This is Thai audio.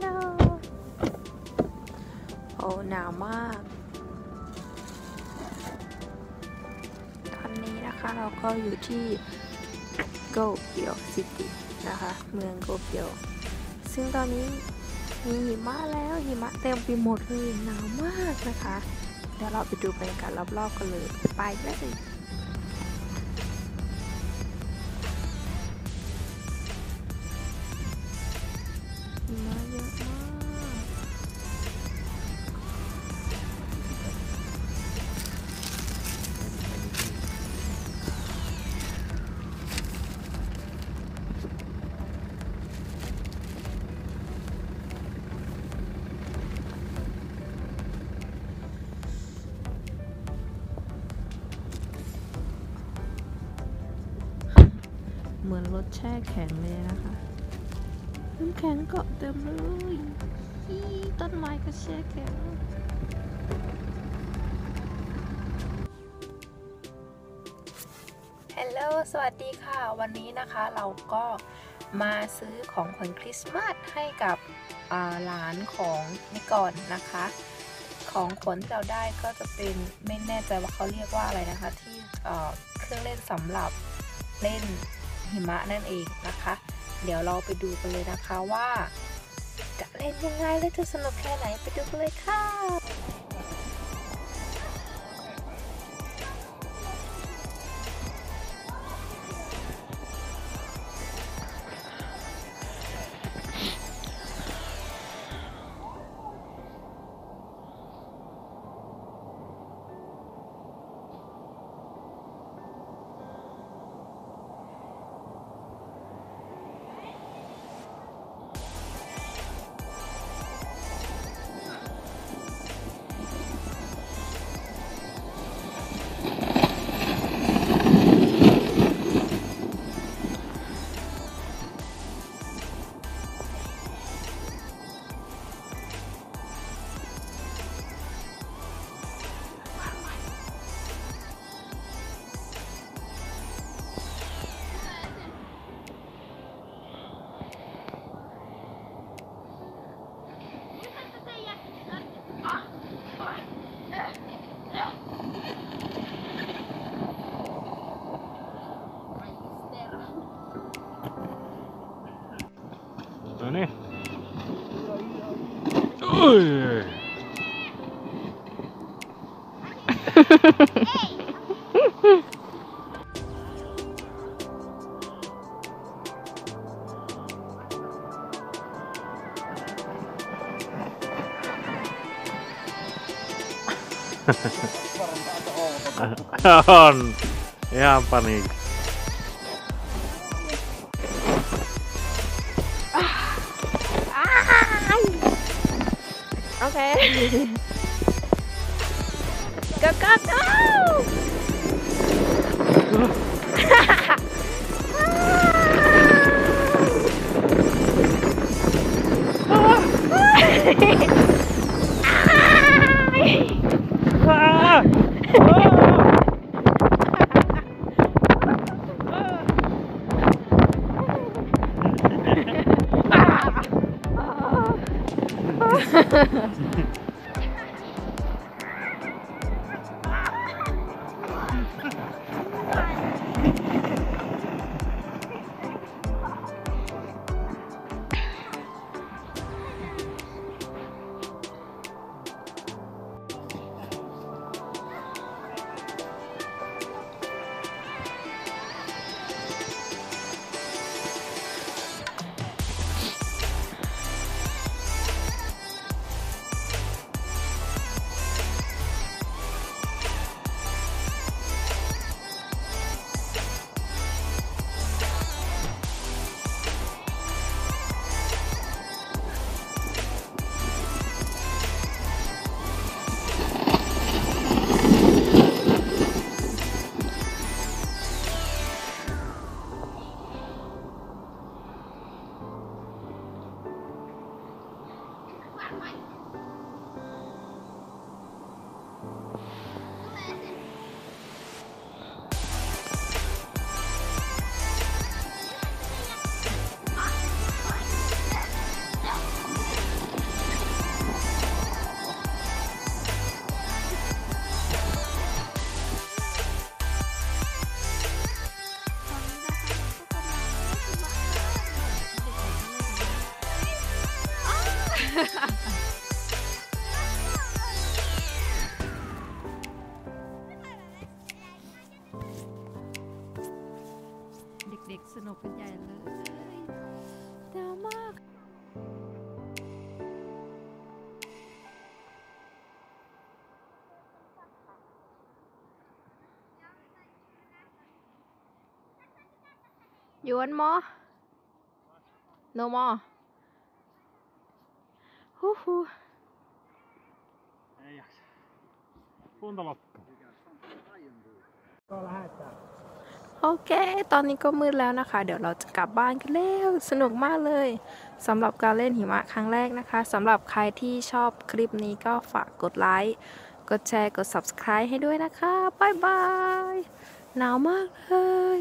โลโอ้หนาวมาก ตอนนี้นะคะเราก็อยู่ที่โกเกียวซิตี้นะคะ เมืองโกเกียว ซึ่งตอนนี้มีหิมะแล้วหิมะเต็มไปหมดเลยหนาวมากนะคะ เดี๋ยวเราไปดูบรรยากาศรอบๆกันเลย ไปเลย อนรถแช่แข็งเลยนะคะน้ำแข็งเกาะเต็มเลยต้นไม้ก็แช่แข็งฮัลโหลสวัสดีค่ะ วันนี้นะคะเราก็มาซื้อของขวัญคริสต์มาสให้กับหลานของนิกอนนะคะ ของขวัญที่เราได้ก็จะเป็นไม่แน่ใจว่าเขาเรียกว่าอะไรนะคะ ที่เครื่องเล่นสำหรับเล่น หิมะนั่นเองนะคะ เดี๋ยวเราไปดูกันเลยนะคะว่า จะเล่นยังไงและจะสนุกแค่ไหนไปดูกันเลยค่ะ เอ้ย On. Ihan paniikki. Okay. go, go, go! Ah! ah! ah! ah! Mm-hmm. เด็กๆ สนุกกันใหญ่เลยเดามาก You want more? No more. Huh. Ei jaksa. Kunta loppu. โอเค ตอนนี้ก็มืดแล้วนะคะ เดี๋ยวเราจะกลับบ้านกันแล้ว สนุกมากเลยสำหรับการเล่นหิมะครั้งแรกนะคะสำหรับใครที่ชอบคลิปนี้ก็ฝากกดไลค์ กดแชร์ กด subscribe ให้ด้วยนะคะ บ๊ายบาย หนาวมากเลย